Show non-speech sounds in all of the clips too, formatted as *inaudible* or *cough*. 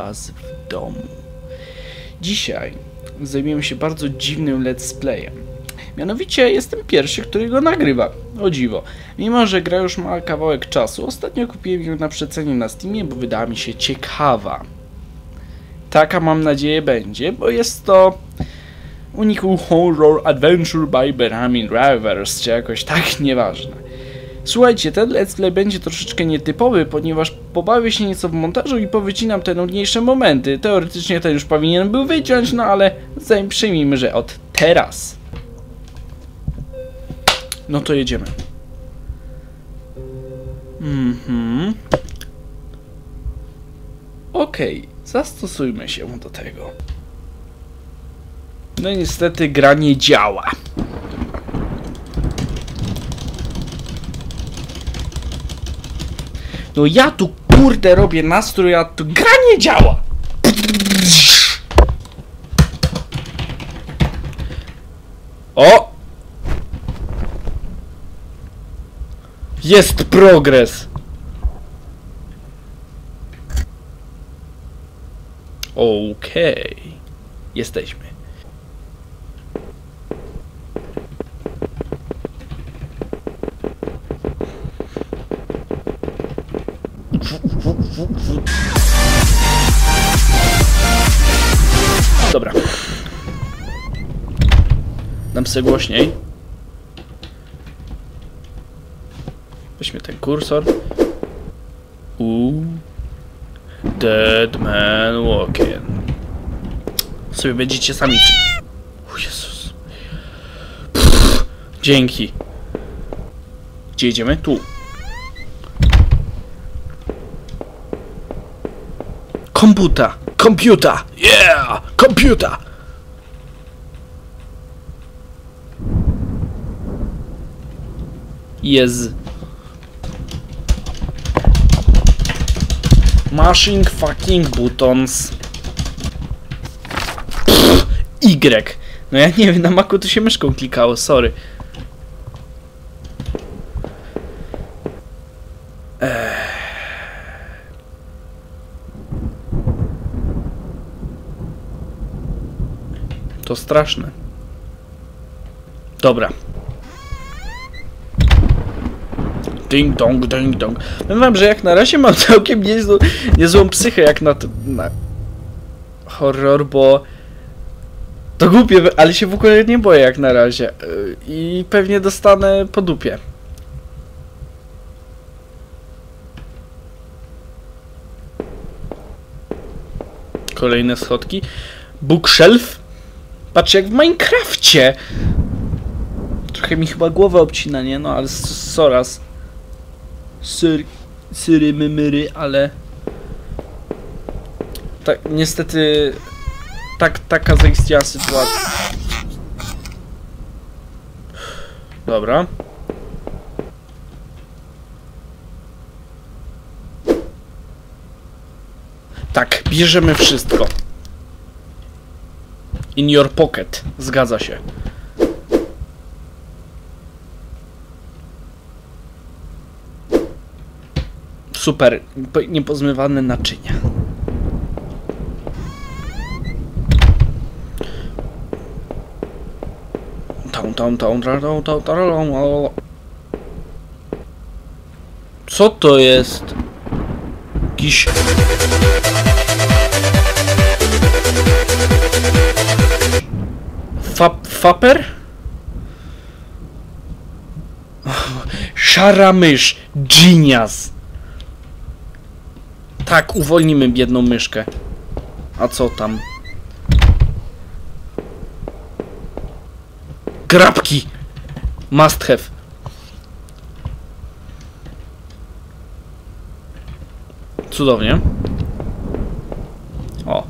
was w domu. Dzisiaj zajmiemy się bardzo dziwnym let's playem. Mianowicie jestem pierwszy, który go nagrywa. O dziwo. Mimo, że gra już ma kawałek czasu, ostatnio kupiłem ją na przecenie na Steamie, bo wydała mi się ciekawa. Taka mam nadzieję będzie, bo jest to Unikul Horror Adventure by Benjamin Rivers, czy jakoś tak, nieważne. Słuchajcie, ten let's play będzie troszeczkę nietypowy, ponieważ pobawię się nieco w montażu i powycinam te nudniejsze momenty. Teoretycznie ten już powinien był wyciąć, no ale zanim przyjmijmy, że od teraz. No to jedziemy. Mhm. Okej, zastosujmy się do tego. No niestety gra nie działa. No ja tu kurde robię nastrój, a tu gra nie działa. O! Jest progres. Okej. Jesteśmy. Dobra. Dam sobie głośniej. Weźmy ten kursor. Uuu. Dead man walking. Sobie będziecie sami. O Jezus. Pff, dzięki. Gdzie idziemy? Tu. Komputer. Komputer. Yeah! Komputer. Jest. Mashing fucking buttons. Pff, y. No ja nie wiem, na maku to się myszką klikało, sorry. To straszne. Dobra. Ding dong, ding dong. Powiem że jak na razie mam całkiem niezłą, niezłą psychę jak na, na horror, bo to głupie, ale się w ogóle nie boję jak na razie. Yy, I pewnie dostanę po dupie. Kolejne schodki. Bookshelf. Patrz jak w Minecrafcie. Trochę mi chyba głowę obcina, nie? No ale soraz. Syr, syry, mymyry, ale... Tak, niestety... Tak, taka zaistniała sytuacja. Dobra. Tak, bierzemy wszystko. In your pocket. Zgadza się. Super. Po- Niepozmywane naczynia. Tra- tą, o. Co to jest? Jakiś... faper? Szara mysz. Genius. Tak, uwolnimy biedną myszkę. A co tam? Grabki! Must have. Cudownie. O.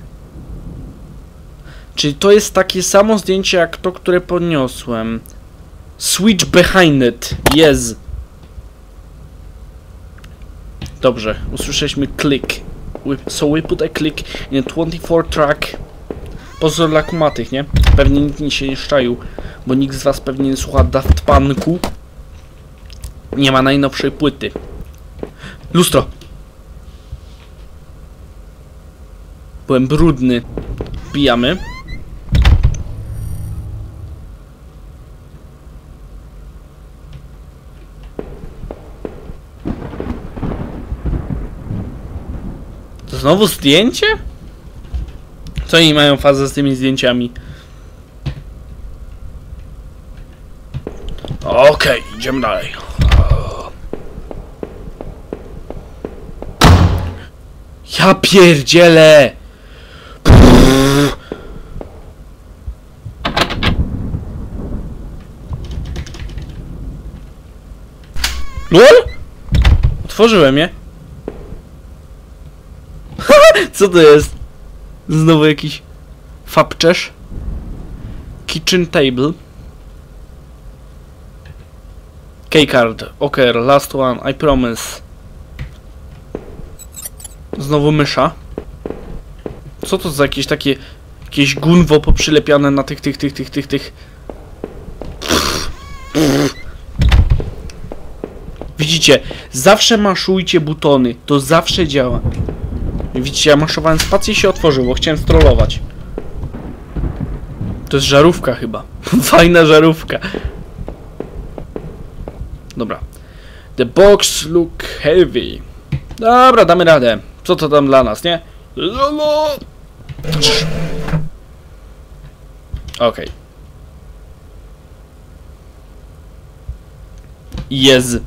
Czyli to jest takie samo zdjęcie jak to, które podniosłem. Switch behind it. Yes. Dobrze, usłyszeliśmy click. We- So we put a click in a 24 track. Pozor dla kumatych, nie? Pewnie nikt nie się nie szczaił, bo nikt z was pewnie nie słucha Daft Punku. Nie ma najnowszej płyty. Lustro. Byłem brudny. Pijamy. Znowu zdjęcie? Co oni mają fazę z tymi zdjęciami? Okej, idziemy dalej. Ja pierdzielę! LOL? Otworzyłem je. Co to jest? Znowu jakiś fapczesz. Kitchen table. Keycard. Okay, last one, I promise. Znowu mysza. Co to za jakieś takie... Jakieś gunwo poprzylepiane na tych, tych, tych, tych, tych, tych... Widzicie, zawsze maszujcie butony, to zawsze działa. Widzicie, ja maszowałem spację i się otworzyło, chciałem strollować. To jest żarówka chyba. *laughs* Fajna żarówka. Dobra. The box look heavy. Dobra, damy radę. Co to tam dla nas, nie? Lolo! Okej. Jest.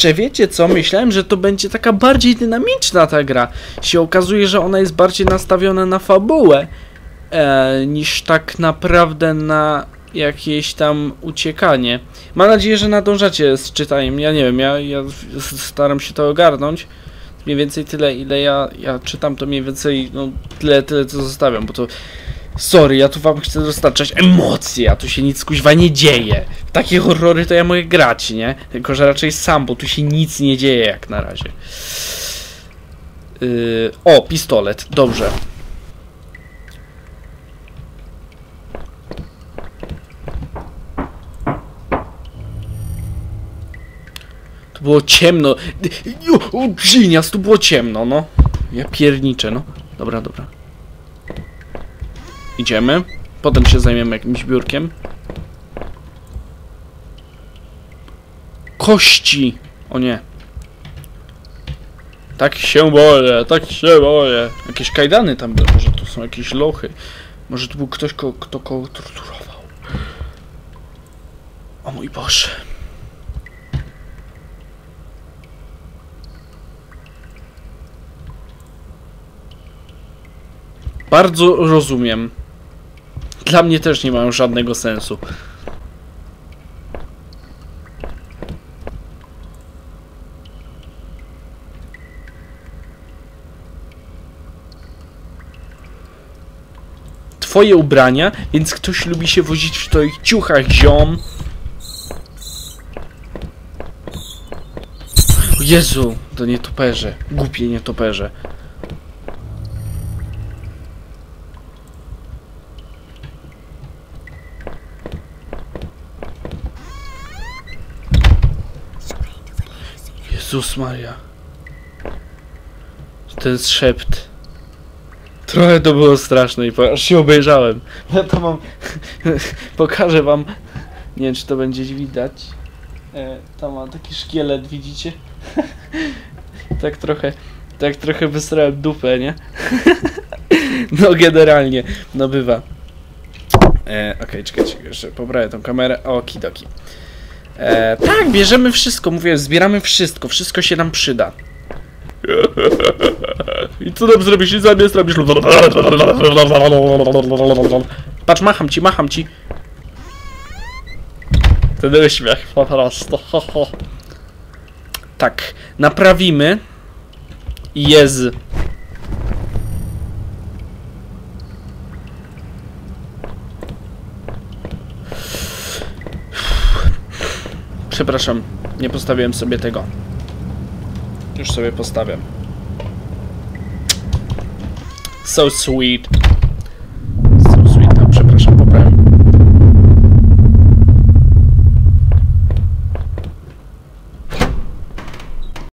Kurczę, wiecie co? Myślałem, że to będzie taka bardziej dynamiczna ta gra. Się okazuje, że ona jest bardziej nastawiona na fabułę e, niż tak naprawdę na jakieś tam uciekanie. Mam nadzieję, że nadążacie z czytaniem. Ja nie wiem, ja, ja staram się to ogarnąć. Mniej więcej tyle, ile ja, ja czytam, to mniej więcej no, tyle, tyle co zostawiam, bo to Sorry, ja tu wam chcę dostarczać emocje, a tu się nic kuźwa nie dzieje. W takie horrory to ja mogę grać, nie? Tylko, że raczej sam, bo tu się nic nie dzieje jak na razie. Yy, o, pistolet, dobrze. Tu było ciemno. O, genius, tu było ciemno, no. Ja pierniczę, no. Dobra, dobra. Idziemy. Potem się zajmiemy jakimś biurkiem. Kości! O nie. Tak się boję, tak się boję. Jakieś kajdany tam były, może to są jakieś lochy. Może to był ktoś, kto kogo torturował. O mój Boże. Bardzo rozumiem. Dla mnie też nie mają żadnego sensu. Twoje ubrania, więc ktoś lubi się wozić w twoich ciuchach, ziom. Jezu, to nietoperze. Głupie nietoperze. Jezus Maria. Ten szept. Trochę to było straszne i aż się obejrzałem. *laughs* Ja to mam... *laughs* Pokażę wam... Nie wiem, czy to będzie widać. E, tam mam taki szkielet, widzicie? *laughs* tak trochę... Tak trochę wysrałem dupę, nie? no generalnie, no bywa. E, Okej, czekajcie, jeszcze poprawię tą kamerę. O, kidoki. E, tak, bierzemy wszystko, mówię, zbieramy wszystko, wszystko się nam przyda. *laughs* I co nam zrobisz? I zamiast robisz... Patrz, macham ci, macham ci. Ten uśmiech po prostu. Ho, *laughs* ho. Tak, naprawimy. Jest. Przepraszam, nie postawiłem sobie tego. Już sobie postawiam. So sweet.